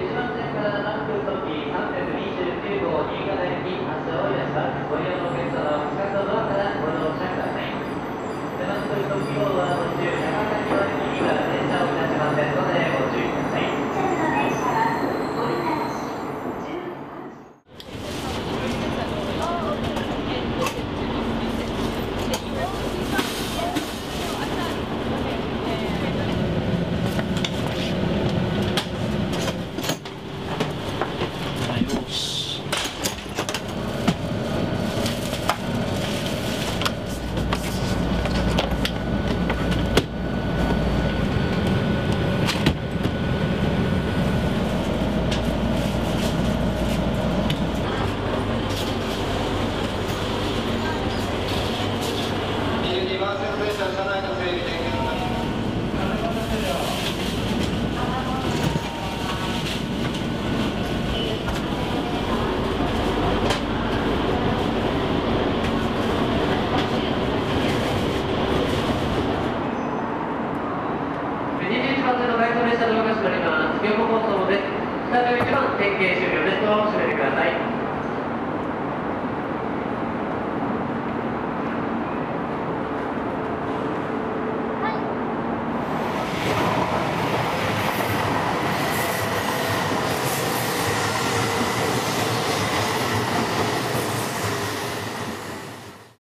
to 車両が閉まります。両方放送です。スタジオ1番、点検終了です。ドアを閉めてください。